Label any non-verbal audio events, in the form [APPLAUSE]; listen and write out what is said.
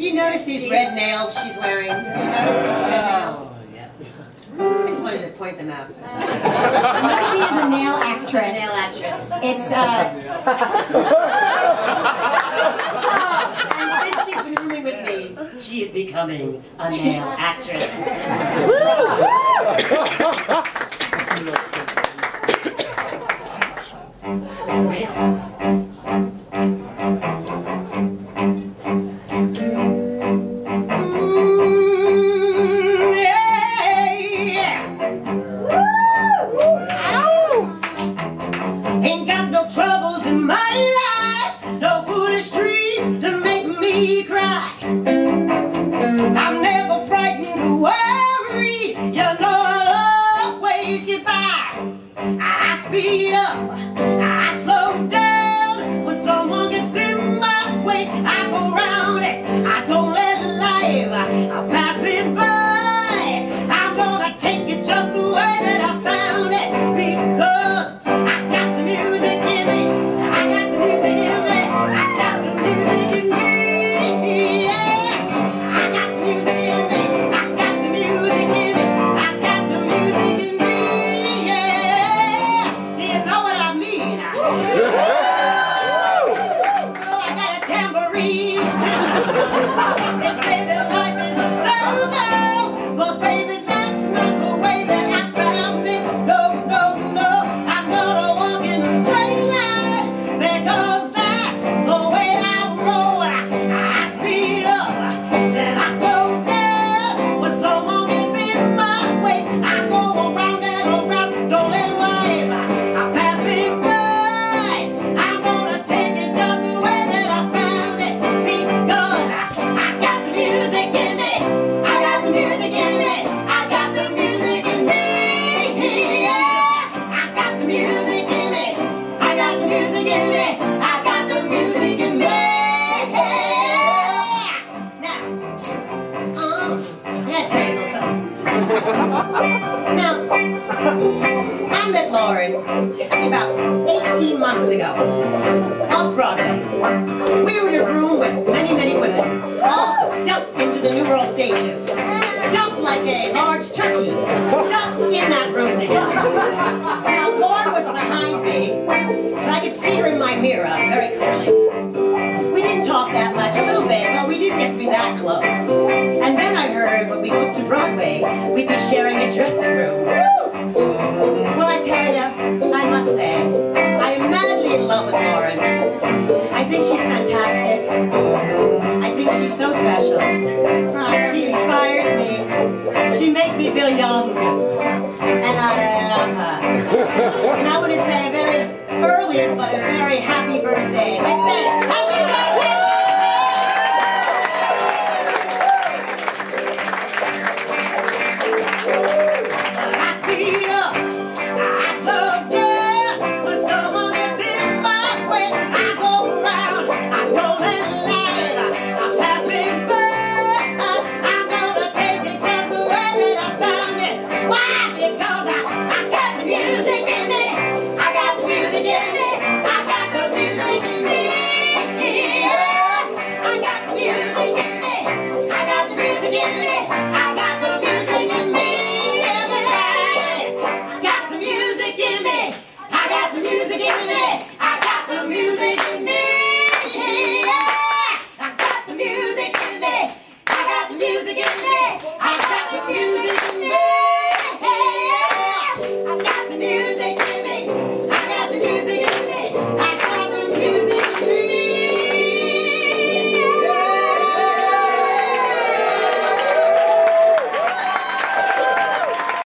Do you notice these red nails she's wearing? Do you notice these red nails? Oh, yes. I just wanted to point them out. [LAUGHS] Lucy is a nail actress. Nail actress. It's uh, [LAUGHS] And since she's been rooming with me, she is becoming a nail actress. [LAUGHS] no troubles in my life, no foolish dreams to make me cry. I'm never frightened or worried, you know I'll always get by. I speed up, something. Now, I met Lauren about 18 months ago off Broadway. We were in a room with many, many women, all stuffed into the New World stages. Stuffed like a large turkey, stuffed in that room together. Now, Lauren was behind me, but I could see her in my mirror very clearly. We didn't talk that much, a little bit, but we didn't get to be that close. We'd be sharing a dressing room. Well, I tell you, I must say, I am madly in love with Lauren. I think she's fantastic. I think she's so special. Ah, she inspires me. She makes me feel young. And I love her. And I want to say a very early but a very happy birthday. Let's say